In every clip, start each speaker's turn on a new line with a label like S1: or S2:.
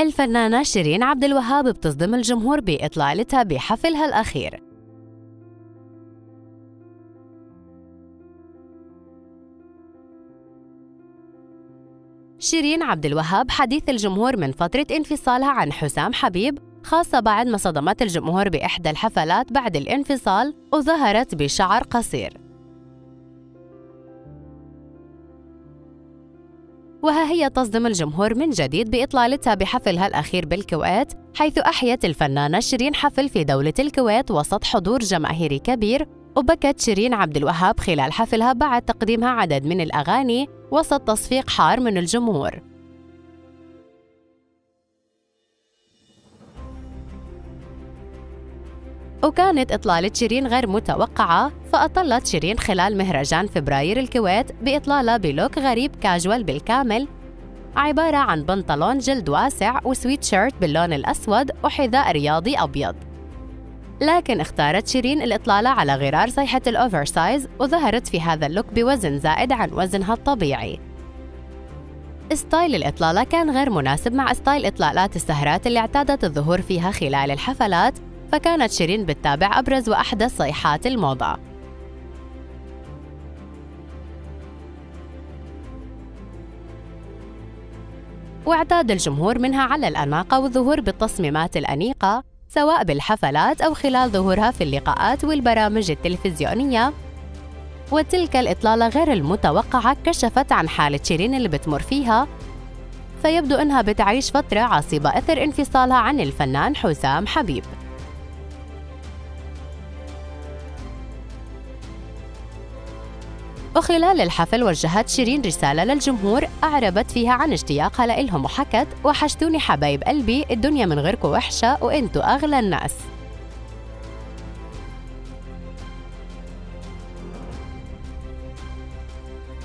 S1: الفنانة شيرين عبد الوهاب بتصدم الجمهور بإطلالتها بحفلها الأخير. شيرين عبد الوهاب حديث الجمهور من فترة انفصالها عن حسام حبيب خاصة بعد ما صدمت الجمهور بإحدى الحفلات بعد الانفصال وظهرت بشعر قصير. وها هي تصدم الجمهور من جديد بإطلالتها بحفلها الأخير بالكويت حيث أحيت الفنانة شيرين حفل في دولة الكويت وسط حضور جماهيري كبير وبكت شيرين عبد الوهاب خلال حفلها بعد تقديمها عدد من الأغاني وسط تصفيق حار من الجمهور. وكانت إطلالة شيرين غير متوقعة فأطلت شيرين خلال مهرجان فبراير الكويت بإطلالة ب look غريب كاجوال بالكامل عبارة عن بنطلون جلد واسع وسويت شيرت باللون الأسود وحذاء رياضي أبيض. لكن اختارت شيرين الإطلالة على غرار صيحة ال oversize وظهرت في هذا ال look بوزن زائد عن وزنها الطبيعي. style الإطلالة كان غير مناسب مع style إطلالات السهرات اللي اعتادت الظهور فيها خلال الحفلات فكانت شيرين بتتابع أبرز وأحدث صيحات الموضة. واعتاد الجمهور منها على الأناقة والظهور بالتصميمات الأنيقة سواء بالحفلات أو خلال ظهورها في اللقاءات والبرامج التلفزيونية. وتلك الإطلالة غير المتوقعة كشفت عن حالة شيرين اللي بتمر فيها. فيبدو أنها بتعيش فترة عصيبة أثر انفصالها عن الفنان حسام حبيب. وخلال الحفل وجهت شيرين رسالة للجمهور أعربت فيها عن اشتياقها لإلهم وحكت وحشتوني حبايب قلبي الدنيا من غيركم وحشة وإنتوا أغلى الناس.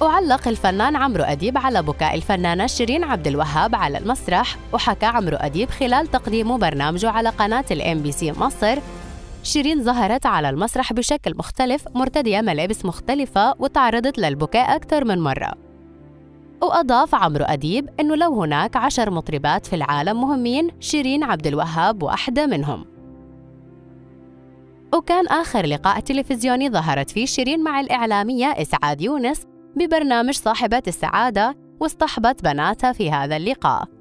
S1: وعلق الفنان عمرو أديب على بكاء الفنانة شيرين عبد الوهاب على المسرح وحكى عمرو أديب خلال تقديمه برنامجه على قناة الام بي سي مصر شيرين ظهرت على المسرح بشكل مختلف مرتدية ملابس مختلفة وتعرضت للبكاء أكثر من مرة. وأضاف عمرو أديب أنه لو هناك عشر مطربات في العالم مهمين شيرين عبد الوهاب واحدة منهم. وكان آخر لقاء تلفزيوني ظهرت فيه شيرين مع الإعلامية إسعاد يونس ببرنامج صاحبة السعادة واصطحبت بناتها في هذا اللقاء.